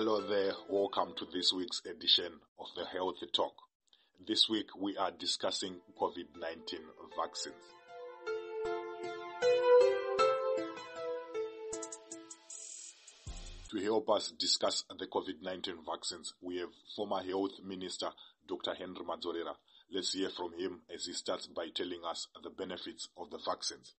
Hello there, welcome to this week's edition of the Healthy Talk. This week we are discussing COVID-19 vaccines. To help us discuss the COVID-19 vaccines, we have former Health Minister Dr. Henry Madzorera. Let's hear from him as he starts by telling us the benefits of the vaccines.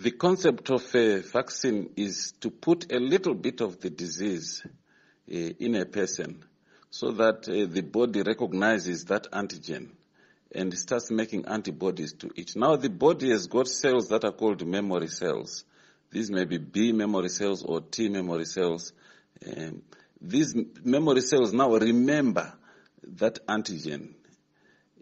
The concept of a vaccine is to put a little bit of the disease uh, in a person so that uh, the body recognizes that antigen and starts making antibodies to it. Now the body has got cells that are called memory cells. These may be B memory cells or T memory cells. Um, these memory cells now remember that antigen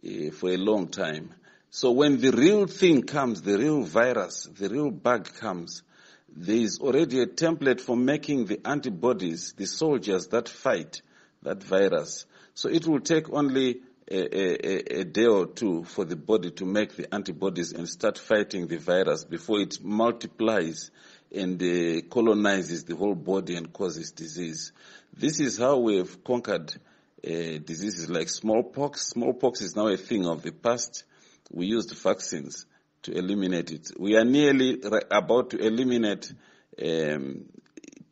uh, for a long time. So when the real thing comes, the real virus, the real bug comes, there is already a template for making the antibodies, the soldiers that fight that virus. So it will take only a, a, a, day or two for the body to make the antibodies and start fighting the virus before it multiplies and uh, colonizes the whole body and causes disease. This is how we have conquered uh, diseases like smallpox. Smallpox is now a thing of the past. We used vaccines to eliminate it. We are nearly about to eliminate um,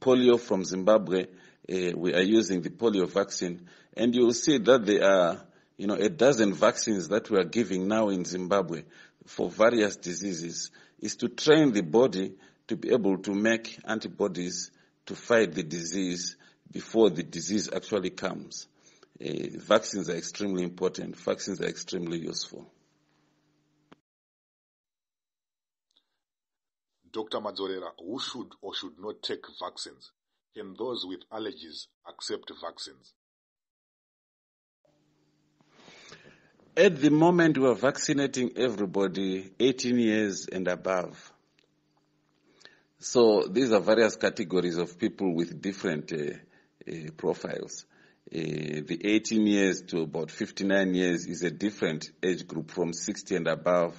polio from Zimbabwe. Uh, we are using the polio vaccine, and you will see that there are, you know, a dozen vaccines that we are giving now in Zimbabwe for various diseases. Is to train the body to be able to make antibodies to fight the disease before the disease actually comes. Uh, vaccines are extremely important. Vaccines are extremely useful. Dr. Madzorera, who should or should not take vaccines? Can those with allergies accept vaccines? At the moment, we are vaccinating everybody 18 years and above. So these are various categories of people with different uh, uh, profiles. Uh, the 18 years to about 59 years is a different age group from 60 and above,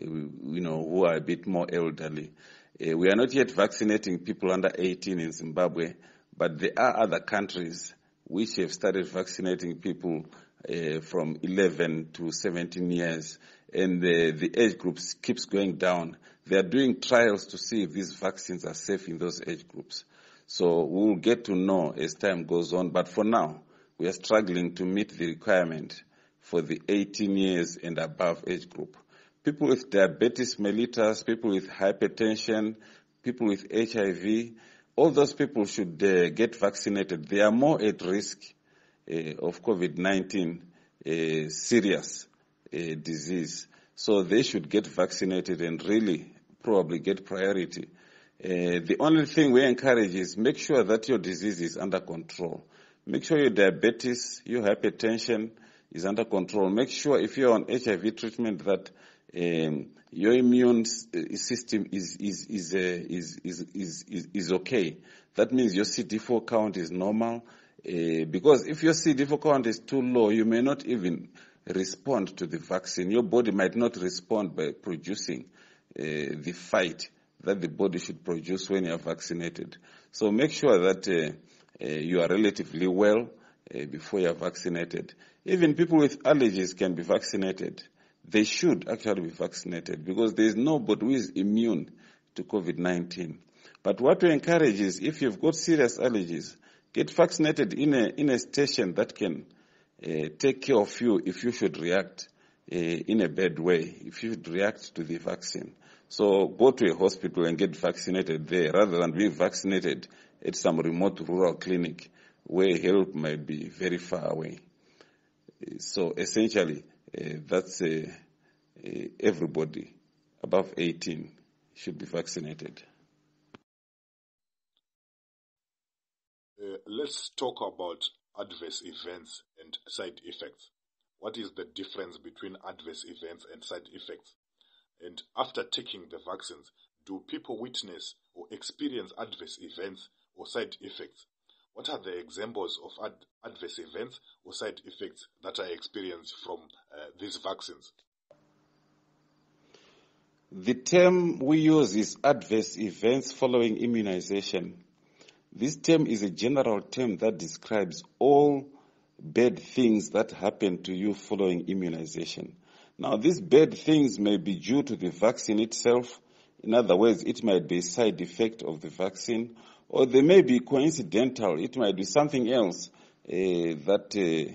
you know, who are a bit more elderly. Uh, we are not yet vaccinating people under 18 in Zimbabwe, but there are other countries which have started vaccinating people uh, from 11 to 17 years, and the, the age groups keeps going down. They are doing trials to see if these vaccines are safe in those age groups. So we will get to know as time goes on. But for now, we are struggling to meet the requirement for the 18 years and above age group. People with diabetes mellitus, people with hypertension, people with HIV, all those people should uh, get vaccinated. They are more at risk uh, of COVID-19 uh, serious uh, disease. So they should get vaccinated and really probably get priority. Uh, the only thing we encourage is make sure that your disease is under control. Make sure your diabetes, your hypertension is under control. Make sure if you're on HIV treatment that um, your immune system is is is, uh, is, is is is is okay. That means your CD4 count is normal. Uh, because if your CD4 count is too low, you may not even respond to the vaccine. Your body might not respond by producing uh, the fight that the body should produce when you are vaccinated. So make sure that uh, uh, you are relatively well uh, before you are vaccinated. Even people with allergies can be vaccinated. They should actually be vaccinated because there is nobody who is immune to COVID-19. But what we encourage is if you've got serious allergies, get vaccinated in a, in a station that can uh, take care of you if you should react uh, in a bad way, if you should react to the vaccine. So go to a hospital and get vaccinated there rather than being vaccinated at some remote rural clinic where help might be very far away. So essentially, that's uh, uh, everybody above 18 should be vaccinated. Uh, let's talk about adverse events and side effects. What is the difference between adverse events and side effects? And after taking the vaccines, do people witness or experience adverse events or side effects? What are the examples of ad- adverse events or side effects that are experienced from uh, these vaccines? The term we use is adverse events following immunization. This term is a general term that describes all bad things that happen to you following immunization. Now, these bad things may be due to the vaccine itself. In other words, it might be a side effect of the vaccine, or they may be coincidental. It might be something else uh, that uh,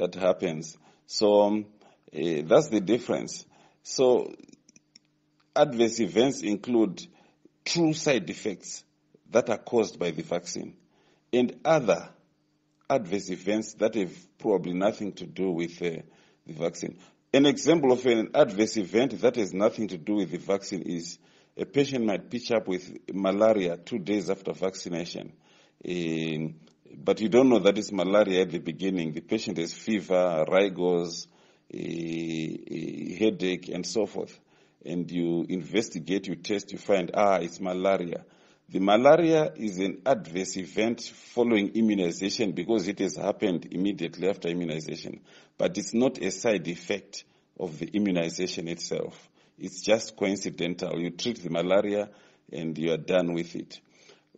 that happens. So um, uh, that's the difference. So adverse events include true side effects that are caused by the vaccine and other adverse events that have probably nothing to do with the vaccine. An example of an adverse event that has nothing to do with the vaccine is a patient might pitch up with malaria two days after vaccination. But you don't know that it's malaria at the beginning. The patient has fever, rigors, a, a headache, and so forth. And you investigate, you test, you find, ah, it's malaria. The malaria is an adverse event following immunization because it has happened immediately after immunization, but it's not a side effect of the immunization itself. It's just coincidental. You treat the malaria and you are done with it.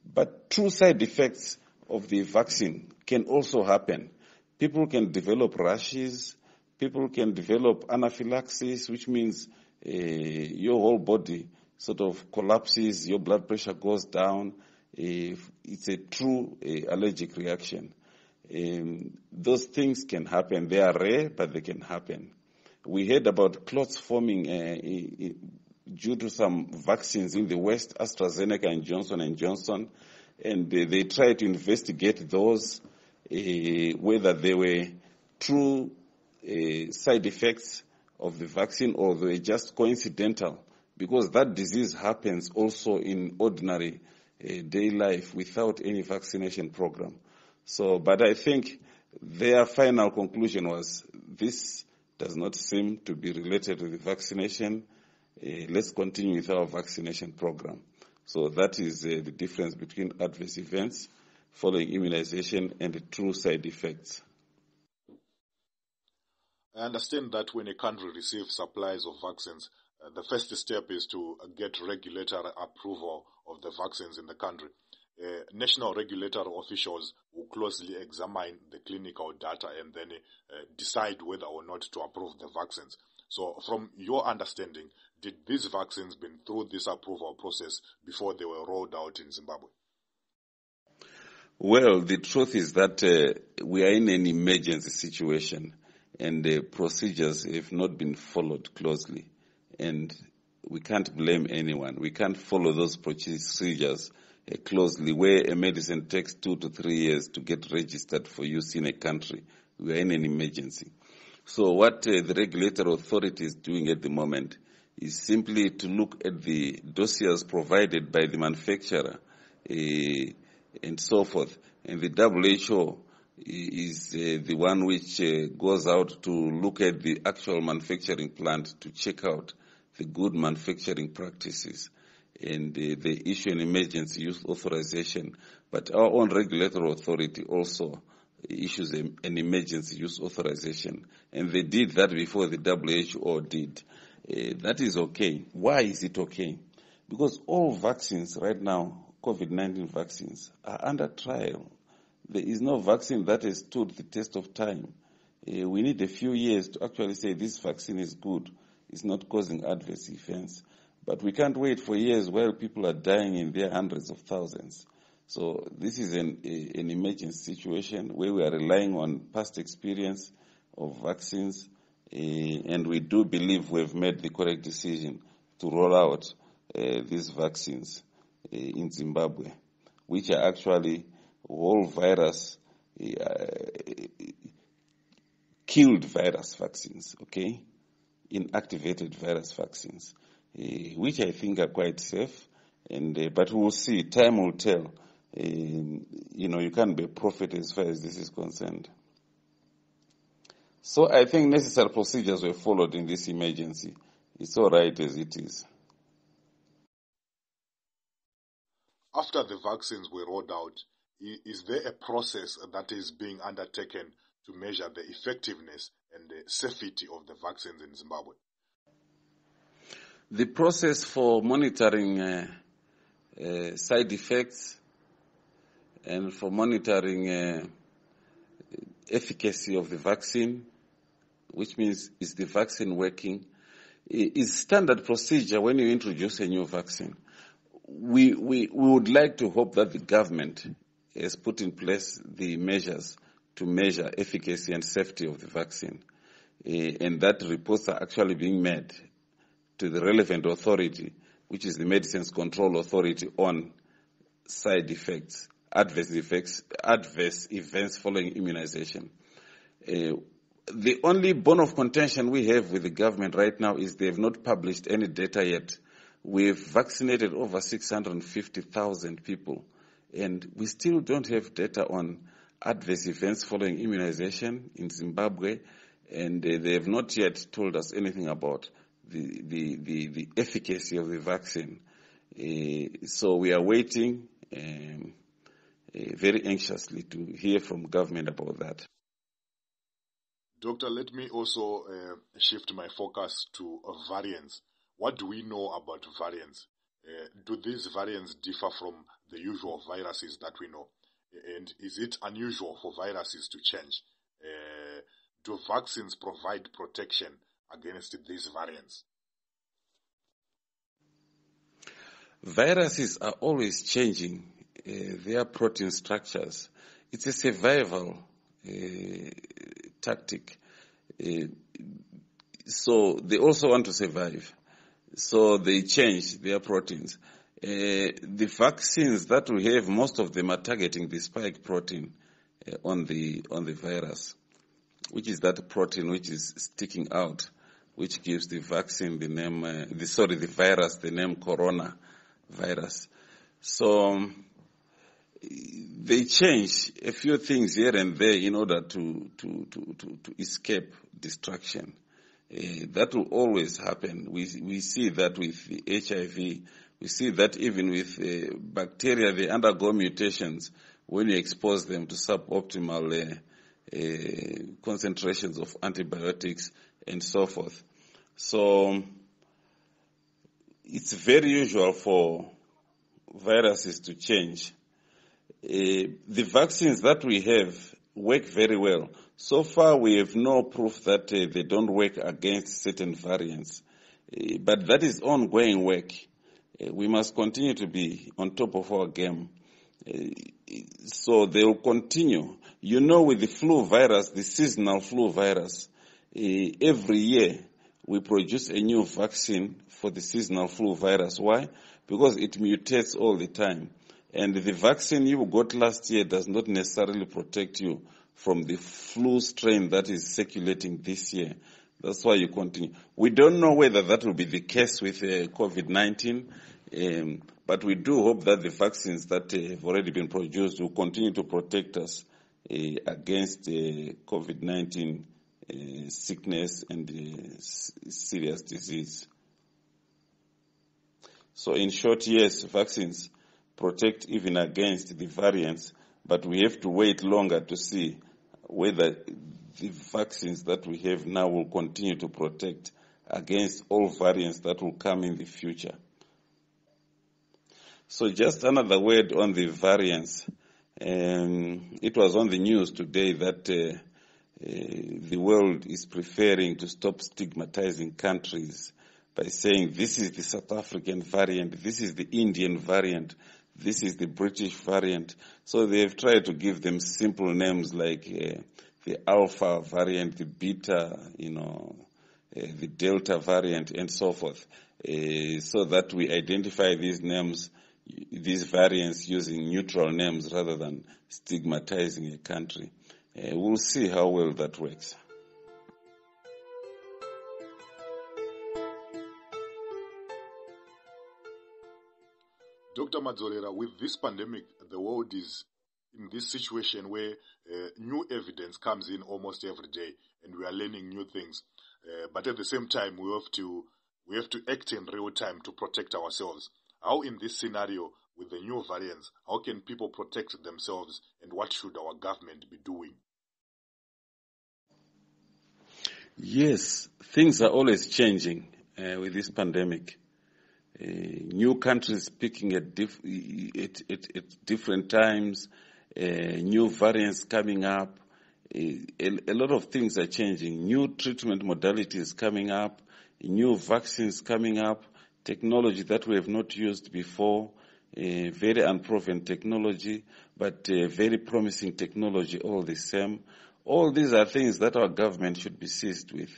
But true side effects of the vaccine can also happen. People can develop rashes, people can develop anaphylaxis, which means uh, your whole body sort of collapses, your blood pressure goes down. it's a true uh, allergic reaction. Um, those things can happen. They are rare, but they can happen. We heard about clots forming uh, due to some vaccines in the West, AstraZeneca and Johnson and Johnson, and uh, they tried to investigate those, uh, whether they were true uh, side effects of the vaccine or they were just coincidental because that disease happens also in ordinary uh, day life without any vaccination program. So, but I think their final conclusion was this does not seem to be related to the vaccination. Uh, let's continue with our vaccination program. So that is uh, the difference between adverse events following immunization and the true side effects. I understand that when a country receives supplies of vaccines, uh, the first step is to get regulatory approval of the vaccines in the country. Uh, national regulatory officials will closely examine the clinical data and then decide whether or not to approve the vaccines. So, from your understanding, did these vaccines been through this approval process before they were rolled out in Zimbabwe? Well, the truth is that uh, we are in an emergency situation and the procedures have not been followed closely. And we can't blame anyone. We can't follow those procedures uh, closely where a medicine takes two to three years to get registered for use in a country. We are in an emergency. So what uh, the regulatory authority is doing at the moment is simply to look at the dossiers provided by the manufacturer uh, and so forth. And the WHO is uh, the one which uh, goes out to look at the actual manufacturing plant to check out the good manufacturing practices. And uh, they issue an emergency use authorization. But our own regulatory authority also issues an emergency use authorization. And they did that before the WHO did. Uh, that is okay. Why is it okay? Because all vaccines right now, COVID-19 vaccines, are under trial there is no vaccine that has stood the test of time. Uh, we need a few years to actually say this vaccine is good. It's not causing adverse events. But we can't wait for years while people are dying in their hundreds of thousands. So this is an, a, an situation where we are relying on past experience of vaccines, uh, and we do believe we've made the correct decision to roll out uh, these vaccines uh, in Zimbabwe, which are actually whole virus, killed virus vaccines, okay? Inactivated virus vaccines, which I think are quite safe. And but we'll see. Time will tell. You know, you can't be a prophet as far as this is concerned. So I think necessary procedures were followed in this emergency. It's all right as it is. After the vaccines were rolled out, is there a process that is being undertaken to measure the effectiveness and the safety of the vaccines in Zimbabwe? The process for monitoring uh, uh, side effects and for monitoring uh, efficacy of the vaccine, which means is the vaccine working, is standard procedure when you introduce a new vaccine. We, we, we would like to hope that the government has put in place the measures to measure efficacy and safety of the vaccine, uh, and that reports are actually being made to the relevant authority, which is the Medicines Control Authority on side effects, adverse effects, adverse events following immunization. Uh, the only bone of contention we have with the government right now is they have not published any data yet. We've vaccinated over 650,000 people, and we still don't have data on adverse events following immunization in Zimbabwe, and uh, they have not yet told us anything about the, the, the, the efficacy of the vaccine. Uh, so we are waiting um, very anxiously to hear from government about that. Doctor, let me also uh, shift my focus to variants. What do we know about variants? Uh, do these variants differ from the usual viruses that we know? And is it unusual for viruses to change? Uh, do vaccines provide protection against these variants? Viruses are always changing uh, their protein structures. It's a survival uh, tactic. Uh, so they also want to survive. So they change their proteins. Uh, the vaccines that we have, most of them are targeting the spike protein uh, on the on the virus, which is that protein which is sticking out, which gives the vaccine the name, uh, the sorry, the virus the name corona virus. So um, they change a few things here and there in order to to to to, to escape destruction. Uh, that will always happen. We we see that with HIV we see that even with uh, bacteria, they undergo mutations when you expose them to suboptimal uh, concentrations of antibiotics and so forth. So it's very usual for viruses to change. Uh, the vaccines that we have work very well. So far, we have no proof that uh, they don't work against certain variants, uh, but that is ongoing work. We must continue to be on top of our game. So they will continue. You know, with the flu virus, the seasonal flu virus, every year we produce a new vaccine for the seasonal flu virus. Why? Because it mutates all the time. And the vaccine you got last year does not necessarily protect you from the flu strain that is circulating this year. That's why you continue. We don't know whether that will be the case with uh, COVID-19, um, but we do hope that the vaccines that uh, have already been produced will continue to protect us uh, against uh, COVID-19 uh, sickness and uh, serious disease. So in short, yes, vaccines protect even against the variants, but we have to wait longer to see whether the vaccines that we have now will continue to protect against all variants that will come in the future. So just another word on the variants. Um, it was on the news today that uh, uh, the world is preferring to stop stigmatizing countries by saying this is the South African variant, this is the Indian variant, this is the British variant. So they've tried to give them simple names like uh, the Alpha variant, the Beta, you know, uh, the Delta variant, and so forth, uh, so that we identify these names, these variants using neutral names rather than stigmatizing a country. Uh, we'll see how well that works. Dr. Madzorera, with this pandemic, the world is in this situation where uh, new evidence comes in almost every day, and we are learning new things. Uh, but at the same time, we have to we have to act in real time to protect ourselves. How, in this scenario, with the new variants, how can people protect themselves, and what should our government be doing? Yes, things are always changing. uh, with this pandemic. Uh, new countries picking at, at, at, at different times, uh, new variants coming up. A, a, lot of things are changing. New treatment modalities coming up, new vaccines coming up, technology that we have not used before, uh, very unproven technology, but uh, very promising technology all the same. All these are things that our government should be seized with.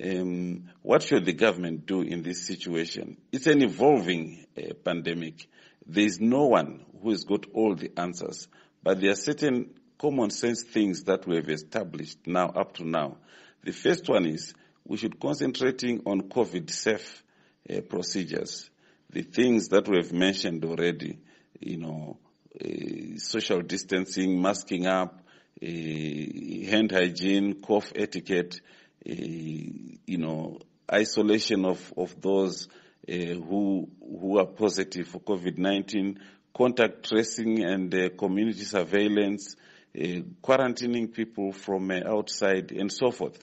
Um, what should the government do in this situation? It's an evolving uh, pandemic. There is no one who has got all the answers, but there are certain common sense things that we have established now up to now. The first one is we should concentrating on COVID safe uh, procedures. The things that we have mentioned already, you know, uh, social distancing, masking up, uh, hand hygiene, cough etiquette, you know, isolation of, of those uh, who who are positive for COVID-19, contact tracing and uh, community surveillance, uh, quarantining people from outside, and so forth.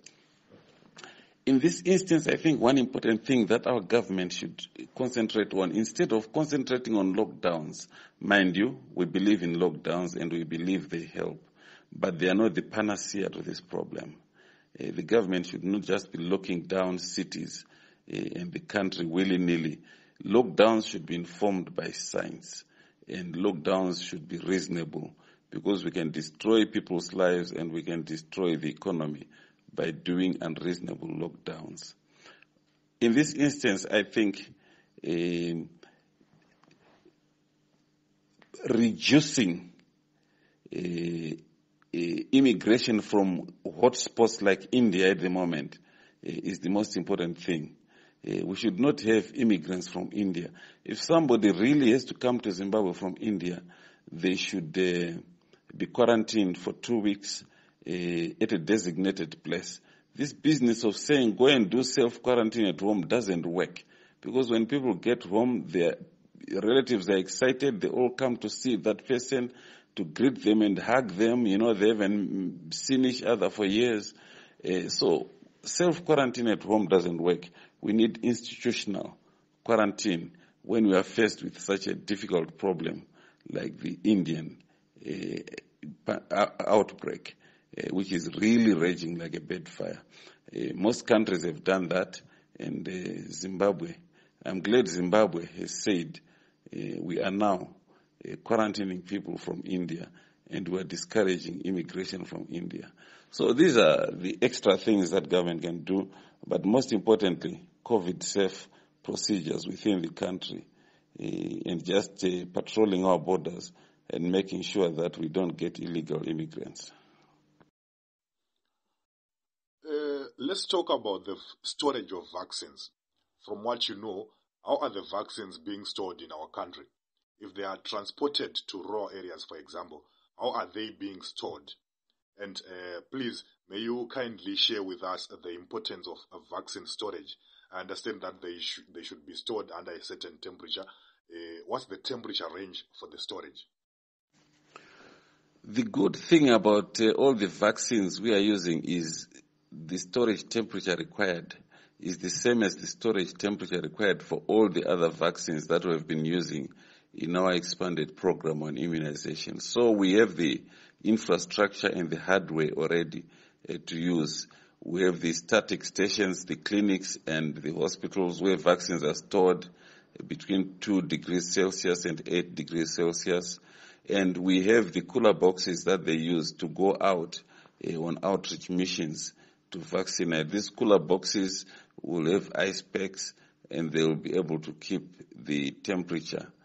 In this instance, I think one important thing that our government should concentrate on, instead of concentrating on lockdowns, mind you, we believe in lockdowns and we believe they help, but they are not the panacea to this problem. Uh, the government should not just be locking down cities uh, and the country willy-nilly. Lockdowns should be informed by science and lockdowns should be reasonable because we can destroy people's lives and we can destroy the economy by doing unreasonable lockdowns. In this instance, I think uh, reducing uh, immigration from hotspots like India at the moment is the most important thing. we should not have immigrants from India. If somebody really has to come to Zimbabwe from India, they should uh, be quarantined for two weeks uh, at a designated place. This business of saying go and do self quarantine at home doesn't work because when people get home, their relatives are excited. They all come to see that person to greet them and hug them. You know, they haven't seen each other for years. Uh, so self quarantine at home doesn't work. We need institutional quarantine when we are faced with such a difficult problem like the Indian uh, outbreak, uh, which is really raging like a bed fire. Uh, most countries have done that, and uh, Zimbabwe, I'm glad Zimbabwe has said uh, we are now quarantining people from India and we're discouraging immigration from India. So these are the extra things that government can do, but most importantly, COVID safe procedures within the country uh, and just uh, patrolling our borders and making sure that we don't get illegal immigrants. Uh, let's talk about the storage of vaccines. From what you know, how are the vaccines being stored in our country? If they are transported to raw areas, for example, how are they being stored? And uh, please, may you kindly share with us the importance of, of vaccine storage. I understand that they, sh- they should be stored under a certain temperature. Uh, what's the temperature range for the storage? The good thing about uh, all the vaccines we are using is the storage temperature required is the same as the storage temperature required for all the other vaccines that we have been using in our expanded program on immunization. So we have the infrastructure and the hardware already uh, to use. We have the static stations, the clinics and the hospitals where vaccines are stored between 2 degrees Celsius and 8 degrees Celsius. And we have the cooler boxes that they use to go out uh, on outreach missions to vaccinate. These cooler boxes will have ice packs and they will be able to keep the temperature uh,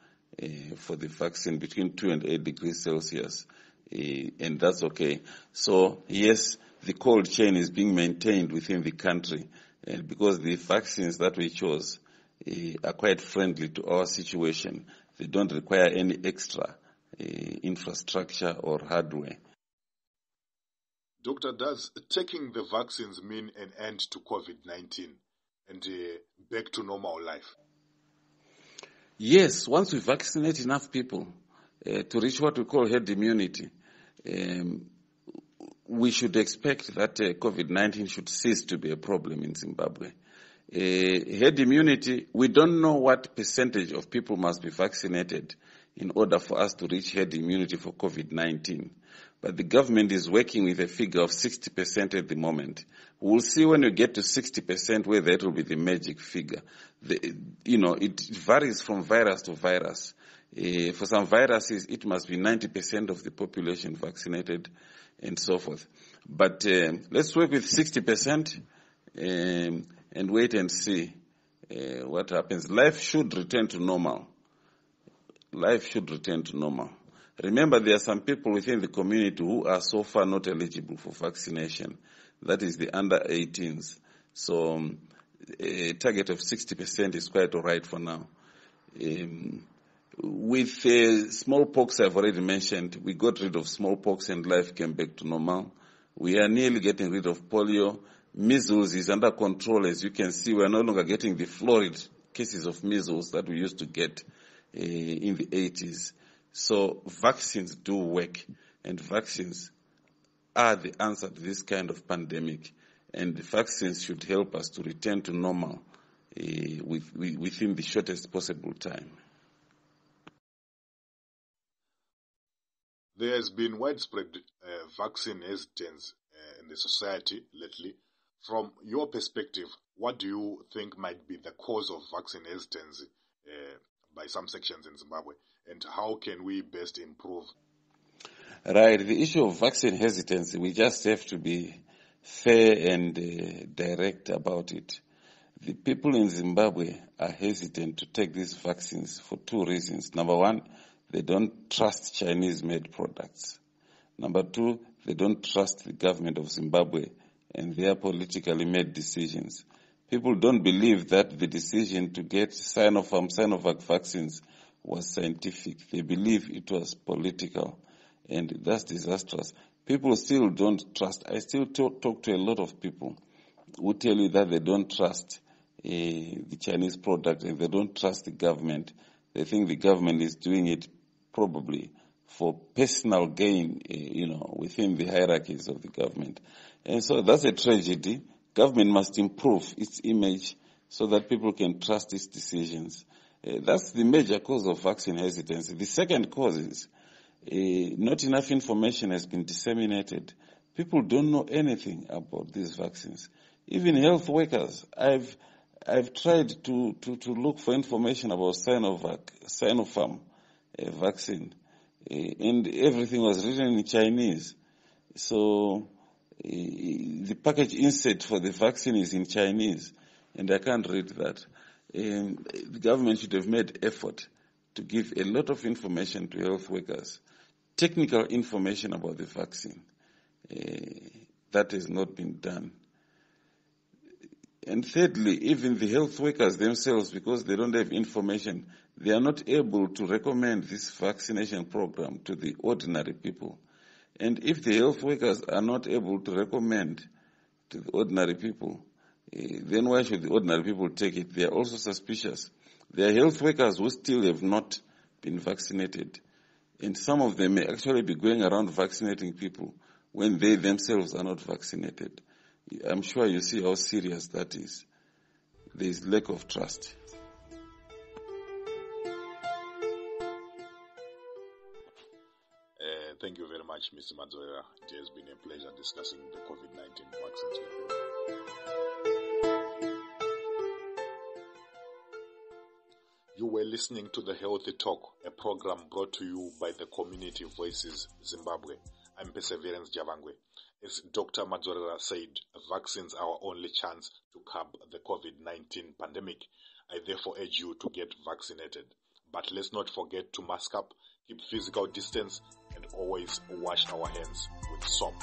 for the vaccine between 2 and 8 degrees Celsius, uh, and that's okay. So, yes, the cold chain is being maintained within the country, and because the vaccines that we chose uh, are quite friendly to our situation, they don't require any extra infrastructure or hardware. Doctor, does taking the vaccines mean an end to COVID 19 and uh, back to normal life? Yes, once we vaccinate enough people uh, to reach what we call herd immunity, um, we should expect that uh, COVID-19 should cease to be a problem in Zimbabwe. Uh, herd immunity, we don't know what percentage of people must be vaccinated in order for us to reach herd immunity for COVID-19. But the government is working with a figure of 60% at the moment. We'll see when we get to 60% where that will be the magic figure. The, you know, it varies from virus to virus. Uh, for some viruses, it must be 90% of the population vaccinated and so forth. But uh, let's work with 60% um, and wait and see uh, what happens. Life should return to normal. Life should return to normal. Remember, there are some people within the community who are so far not eligible for vaccination. That is the under 18s. So um, a target of 60% is quite all right for now. Um, with uh, smallpox, I've already mentioned, we got rid of smallpox and life came back to normal. We are nearly getting rid of polio. Measles is under control. As you can see, we are no longer getting the florid cases of measles that we used to get uh, in the 80s. So vaccines do work, and vaccines are the answer to this kind of pandemic. And the vaccines should help us to return to normal uh, with, within the shortest possible time. There has been widespread uh, vaccine hesitance uh, in the society lately. From your perspective, what do you think might be the cause of vaccine hesitancy by some sections in Zimbabwe, and how can we best improve? Right, the issue of vaccine hesitancy, we just have to be fair and uh, direct about it. The people in Zimbabwe are hesitant to take these vaccines for two reasons. Number one, they don't trust Chinese made products. Number two, they don't trust the government of Zimbabwe and their politically made decisions. People don't believe that the decision to get Sinopharm, Sinovac vaccines was scientific. They believe it was political and that's disastrous. People still don't trust. I still talk, to a lot of people who tell you that they don't trust uh, the Chinese product and they don't trust the government. They think the government is doing it probably for personal gain, eh, you know, within the hierarchies of the government. And so that's a tragedy. Government must improve its image so that people can trust its decisions. Uh, that's the major cause of vaccine hesitancy. The second cause is uh, not enough information has been disseminated. People don't know anything about these vaccines. Even health workers, I've I've tried to, to, to look for information about Sinovac, Sinopharm, a vaccine. And everything was written in Chinese. So the package insert for the vaccine is in Chinese, and I can't read that. And the government should have made effort to give a lot of information to health workers, technical information about the vaccine. Uh, that has not been done. And thirdly, even the health workers themselves, because they don't have information, they are not able to recommend this vaccination program to the ordinary people. And if the health workers are not able to recommend to the ordinary people, then why should the ordinary people take it? They are also suspicious. There are health workers who still have not been vaccinated. And some of them may actually be going around vaccinating people when they themselves are not vaccinated. I'm sure you see how serious that is. There is lack of trust. Thank you very much, Mr. Madzorera. It has been a pleasure discussing the COVID-19 vaccines with you. Were listening to the Healthy Talk, a program brought to you by the Community Voices Zimbabwe. I'm Perseverance Javangwe. As Dr. Madzorera said, vaccines are our only chance to curb the COVID-19 pandemic. I therefore urge you to get vaccinated. But let's not forget to mask up, keep physical distance, always wash our hands with soap.